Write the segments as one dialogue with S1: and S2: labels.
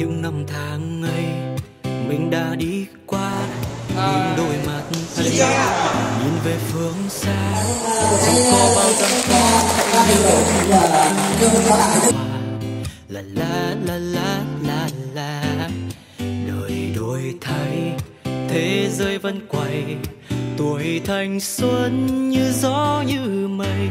S1: những năm tháng ấy mình đã đi qua những đôi mắt ấy. Nhìn về phương xa dù có bao gian khó la la la la la la. Đời đổi thay thế giới vẫn quay. Tuổi thanh xuân như gió như mây.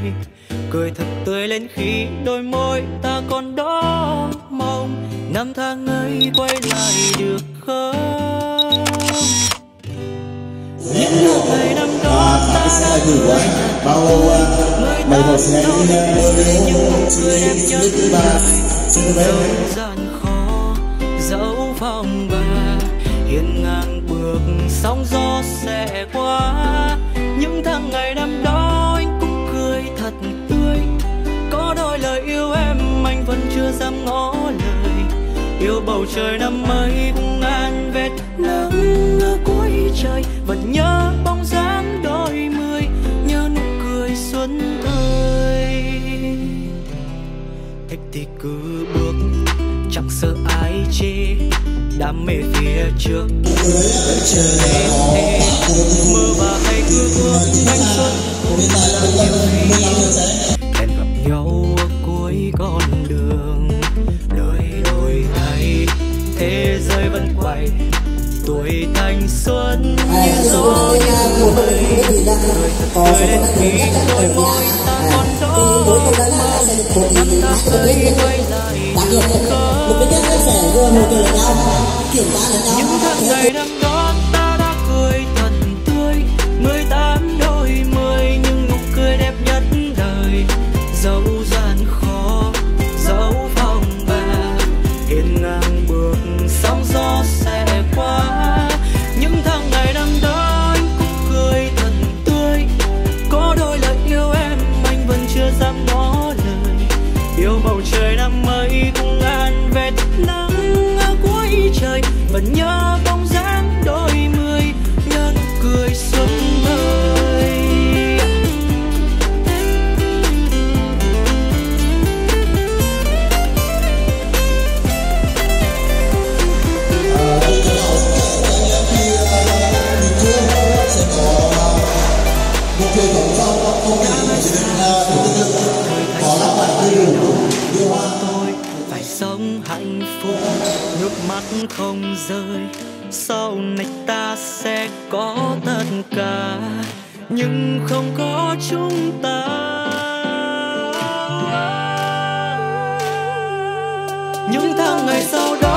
S1: Cười thật tươi lên khi đôi môi ta còn đó mong năm tháng ấy quay lại được không? Những ngày năm đó ta đã
S2: gửi bao mười một ngày những nụ cười đẹp nhất
S1: dẫu gian khó dẫu phong ba hiên ngang bước sóng gió sẽ qua. Những tháng ngày năm đó anh cũng cười thật tươi. Có đôi lời yêu em anh vẫn chưa dám lời yêu bầu trời năm mới cũng ngàn vết nắng ở cuối trời, vẫn nhớ bóng dáng đôi mươi, nhớ nụ cười xuân ơi. Thích thì cứ bước, chẳng sợ ai chê, đam mê phía trước. Chờ em mơ và hãy cứ bước, thanh xuân cùng là nhiều khi tuổi thanh xuân. Như gió như mây cười khi đôi môi ta còn đó năm ta ấy quay lại được không những tháng ngày năm đó vẫn nhớ sống hạnh phúc. Nước mắt không rơi, sau này ta sẽ có tất cả. Nhưng không có chúng ta. Những tháng ngày sau đó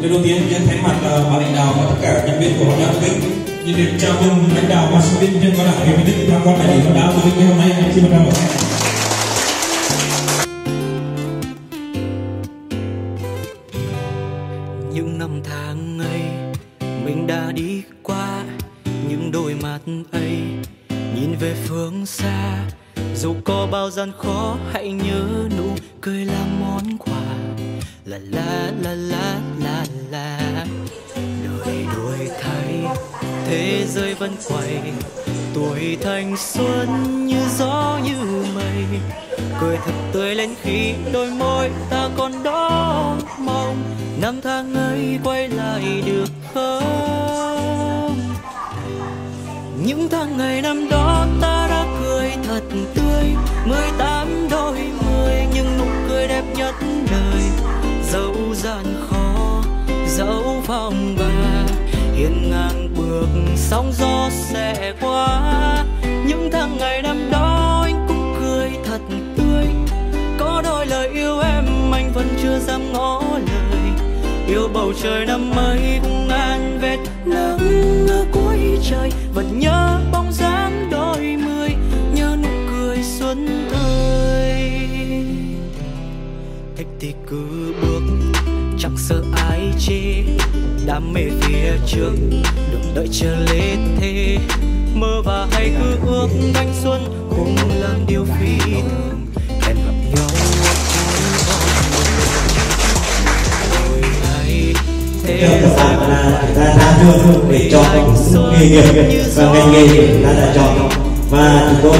S3: Lời đầu tiên nhân thay mặt ờ, ban lãnh đạo và tất cả nhân viên của Hoàng Đăng Vinh. Nhiệt liệt chào mừng lãnh đạo và sinh viên nhân cao đảng Hiệp Định tham quan đại lý Hoàng Đăng Vinh ngày hôm nay. Xin mời các bạn.
S1: những năm tháng ấy mình đã đi qua những đôi mắt ấy. Nhìn về phương xa dù có bao gian khó hãy nhớ nụ cười là món quà la la la la la la. Đời đổi thay, thế giới vẫn quay. Tuổi thanh xuân như gió như mây. Cười thật tươi lên khi đôi môi ta còn đó mong. Năm tháng ấy quay lại được không? Những tháng ngày năm đó ta đã cười thật tươi. Mười tám đó gian khó, dẫu phong ba hiên ngang bước sóng gió sẽ qua. Những tháng ngày năm đó anh cũng cười thật tươi. Có đôi lời yêu em, anh vẫn chưa dám ngỏ lời. Yêu bầu trời năm ấy cũng an vẹt nắng ở cuối trời, vẫn nhớ đam mê phía trước. Đừng đợi chờ lê thế. Mơ và hay cứ ước thanh xuân cùng làm điều phi thường. Hẹn gặp nhau. Rồi hay thế
S2: bạn là ta ra trường để chọn nghề nghiệp và ngành nghề ta đã chọn. Và chúng tôi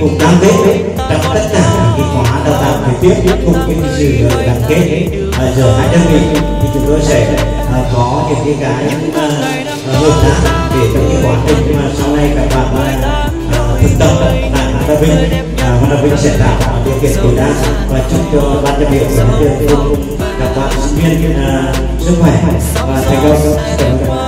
S2: cũng cam kết trong tất cả các khóa đào tạo trực tiếp cùng với sự đoàn kết à, giờ hai đơn vị thì chúng tôi sẽ à, có những cái cái à, hợp tác để trong cái quá trình. Mà sau này các bạn uh, thực tập à, tại Hoa Vinh Hà Hoa Vinh sẽ tạo điều kiện tối đa và chúc cho ban giám hiệu và trường cùng các bạn sinh viên à, sức khỏe và thành công.